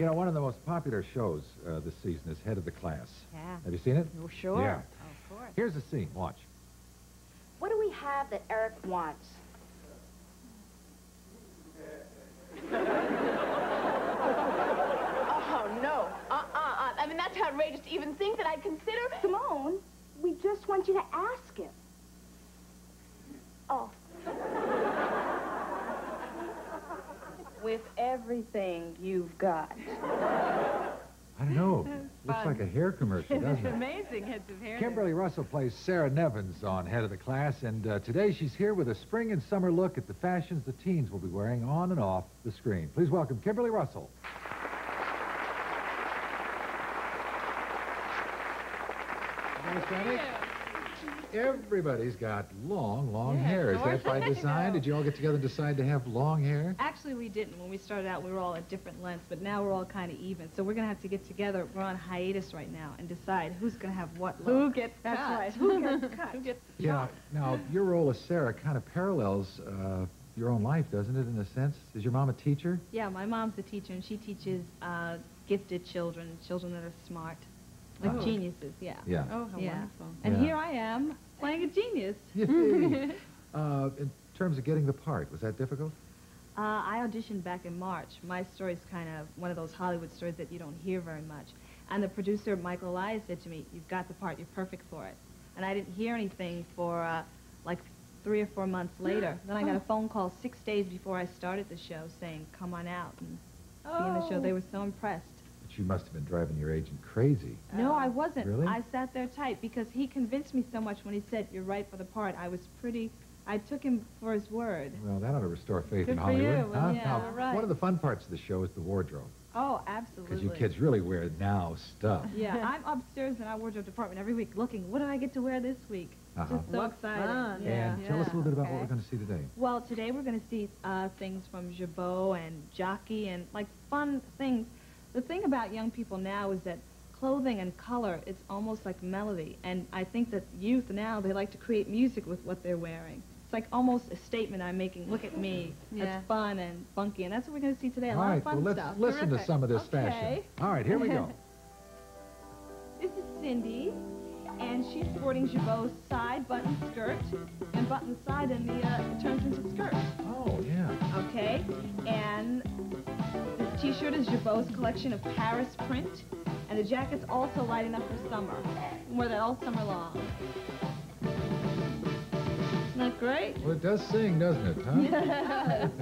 You know, one of the most popular shows uh, this season is Head of the Class. Yeah. Have you seen it? Oh, sure. Yeah. Of course. Here's the scene. Watch. What do we have that Eric wants? oh, no. Uh-uh. uh. I mean, that's outrageous to even think that I'd consider... Simone, we just want you to ask him. Oh. With everything you've got. I don't know. Looks like a hair commercial, doesn't it? Amazing heads of hair. Kimberly Russell plays Sarah Nevins on Head of the Class, and uh, today she's here with a spring and summer look at the fashions the teens will be wearing on and off the screen. Please welcome Kimberly Russell. Hello, Sonny. Everybody's got long, long Yeah, hair. Is that by design? Did you all get together and decide to have long hair? Actually, we didn't. When we started out, we were all at different lengths, but now we're all kind of even. So we're going to have to get together. We're on hiatus right now and decide who's going to have what look. Who gets That's cut? right. Who gets cut? Who gets Yeah. Now, your role as Sarah kind of parallels uh, your own life, doesn't it, in a sense? Is your mom a teacher? Yeah, my mom's a teacher, and she teaches uh, gifted children, children that are smart, like Oh. geniuses, yeah. Yeah. Oh, how Yeah. wonderful. And Yeah. here I am, playing a genius. Uh, in terms of getting the part, was that difficult? Uh, I auditioned back in March. My story is kind of one of those Hollywood stories that you don't hear very much. And the producer, Michael Elias, said to me, you've got the part, you're perfect for it. And I didn't hear anything for uh, like three or four months later. Then I got a phone call six days before I started the show saying, come on out and be in the show. They were so impressed. But you must have been driving your agent crazy. No, I wasn't. Really? I sat there tight because he convinced me so much when he said, you're right for the part. I was pretty, I took him for his word. Well, that ought to restore faith Good in for Hollywood. you. huh? Yeah, now, you're right. one of the fun parts of the show is the wardrobe. Oh, absolutely. Because you kids really wear now stuff. Yeah, I'm upstairs in our wardrobe department every week looking, what do I get to wear this week? Uh-huh. Just so What exciting. fun. Yeah. And tell us a little bit about what we're going to see today. Well, today we're going to see uh, things from Girbaud and Jockey and like fun things. The thing about young people now is that clothing and color, it's almost like melody. And I think that youth now, they like to create music with what they're wearing. It's like almost a statement I'm making. Look at me. Yeah. That's fun and funky. And that's what we're going to see today. A All lot right, of fun well, let's stuff. listen to some of this okay. fashion. All right, here we go. This is Cindy, and she's sporting Girbaud's side button skirt, and button side, and the uh, it turns into skirt. oh, yeah. Okay, and this T-shirt is Girbaud's collection of Paris print, and the jacket's also light enough for summer. You wear that all summer long. Isn't that great? Well, it does sing, doesn't it, huh?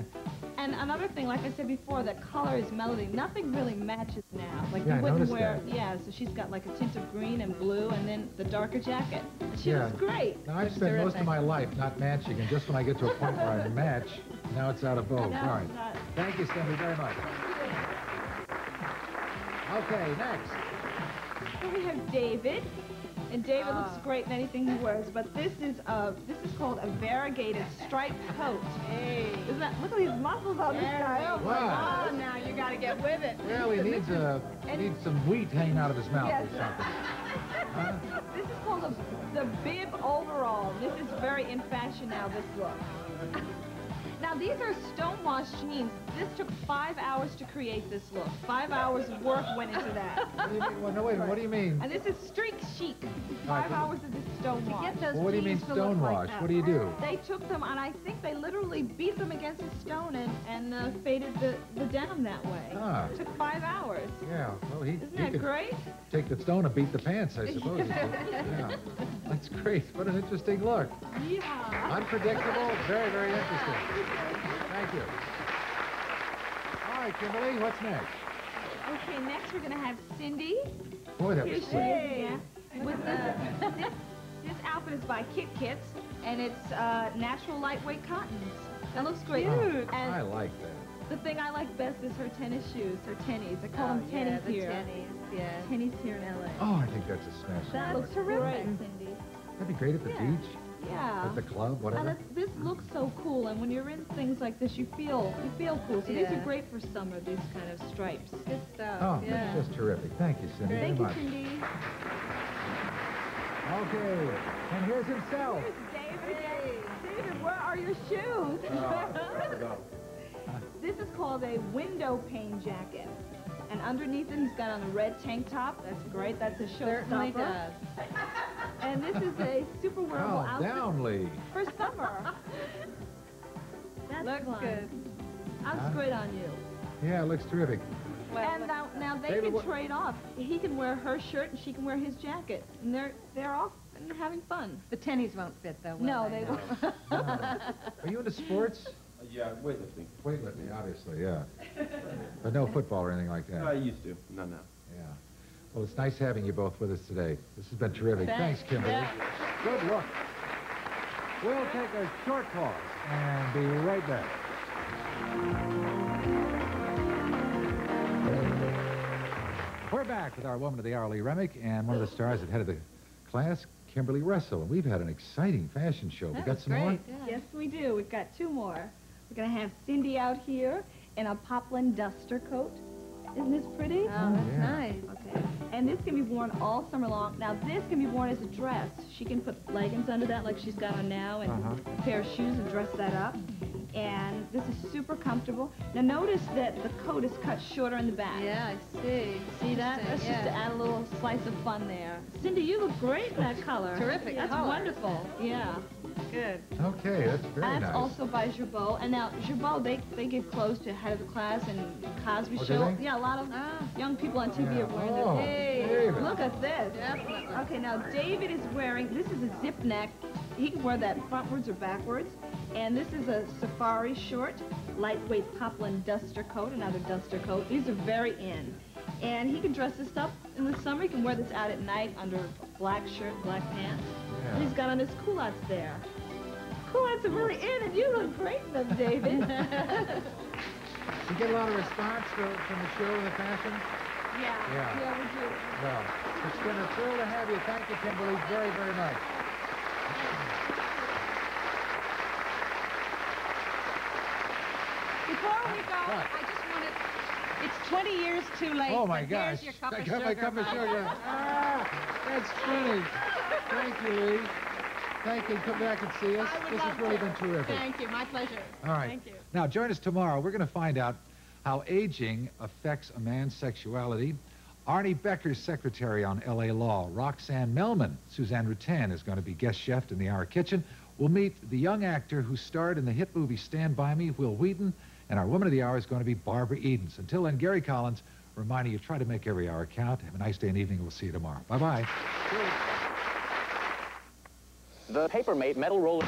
And another thing, like I said before, the color is melody. Nothing really matches now. Like Yeah, you wouldn't noticed wear, that. yeah. So she's got like a tint of green and blue, and then the darker jacket. She Yeah. looks great. Now, I've spent most of my life not matching, and just when I get to a point where I match, now it's out of vogue. All right. Thank you, Cindy, very much. Okay, next. Here we have David. And David looks great in anything he wears, but this is uh this is called a variegated striped coat. Hey. Isn't that look at these muscles on this guy. Oh, my Wow. God. now you got to get with it. Well, he needs, a, needs some wheat hanging out of his mouth Yes. or something. Huh? This is called a, the bib overall. This is very in fashion now, this look. Now, these are stonewashed jeans. This took five hours to create this look. Five hours of work went into that. What do you mean? Well, no, wait. What do you mean? And this is streak chic. Five hours of this stonewash. To get those Well, what do you mean jeans to like. What do you do? They took them, and I think they literally beat them against a stone and, and uh, faded the, the denim that way. Ah. It took five hours. Yeah, well, he, Isn't he that could great? take the stone and beat the pants, I suppose. yeah. That's great. What an interesting look. Yeah. Unpredictable, very, very interesting. Thank you. All right, Kimberly, what's next? Okay, next we're going to have Cindy. Boy, that Here was she is. With this, this, this outfit is by Kit Kits, and it's uh, natural lightweight cottons. That looks great. Oh, And I like that. the thing I like best is her tennis shoes, her tennies. I call Oh, them yeah, tennies the here. tennies, yeah. Tennies here in LA. Oh, I think that's a smash. that look. looks terrific, Cindy. That'd be great at the Yeah. beach, Yeah. at the club, whatever. it, this looks so cool, and when you're in things like this, you feel you feel cool. So these are great for summer. These kind of stripes. Good stuff. Oh, yeah. that's just terrific. Thank you, Cindy, Thank very you, much. Cindy. Okay, and here's himself. Here's David, David, where are your shoes? this is called a window pane jacket. And underneath it, he's got on a red tank top. That's great. That's a Certainly showstopper. does. And this is a super wearable Calm outfit down, for summer. That's Looks fun. good. Looks Huh? great on you. Yeah, it looks terrific. Well, and now, now they David, can trade off. He can wear her shirt and she can wear his jacket, and they're they're off and having fun. the tennies won't fit, though, will No, they? they won't. Are you into sports? Uh, Yeah, weightlifting. Weightlifting, obviously, yeah. But no football or anything like that. I used to, not now. Yeah. Well, it's nice having you both with us today. This has been terrific. Thanks, Thanks. Kimberly. Yeah. Good luck. We'll take a short pause and be right back. We're back with our woman of the hour, Lee Remick, and one of the stars at head of the class, Kimberly Russell. And we've had an exciting fashion show. we That got was some more? yeah. Yes, we do. We've got two more. We're going to have Cindy out here in a poplin duster coat. Isn't this pretty? Oh, that's yeah. nice. Okay. And this can be worn all summer long. Now, this can be worn as a dress. She can put leggings under that like she's got on now and Uh-huh. a pair of shoes and dress that up. And this is super comfortable. Now, notice that the coat is cut shorter in the back. Yeah, I see. See that? That's Interesting, just to add a little slice of fun there. Cindy, you look great in that color. Terrific That's color. wonderful. Yeah. Good. Okay, that's very That's nice. also by Girbaud. And now, Girbaud, they, they give clothes to head of the class and Cosby Oh, Show. Yeah, a lot of Ah, young people on TV Yeah. are wearing Oh, this. David. Look at this. definitely. Okay, now David is wearing, this is a zip neck. He can wear that frontwards or backwards. And this is a safari short, lightweight poplin duster coat, another duster coat. These are very in. And he can dress this up in the summer. He can wear this out at night under a black shirt, black pants. And he's got on his culottes there. Culottes are really in, and you look great in them, David. You get a lot of response from, from the show and the fashion? yeah, Yeah. yeah, we do. Well, it's been a thrill to have you. Thank you, Kimberly, very, very much. Before we go, What? I just it's 20 years too late, Oh, my gosh. your cup I of got sugar. my cup of sugar. Ah, that's funny. Thank you, Lee. Thank you. Come back and see us. This has really to. been terrific. Thank you, my pleasure. All right. Thank you. Now, join us tomorrow. We're going to find out how aging affects a man's sexuality. Arnie Becker's secretary on L.A. Law, Roxanne Melman, Suzanne Ruttan, is going to be guest chef in the Hour Kitchen. We'll meet the young actor who starred in the hit movie Stand By Me, Wil Wheaton, and our woman of the hour is going to be Barbara Edens. Until then, Gary Collins reminding you, try to make every hour count. Have a nice day and evening. We'll see you tomorrow. Bye-bye. The Papermate metal roller.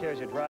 Cares you drive.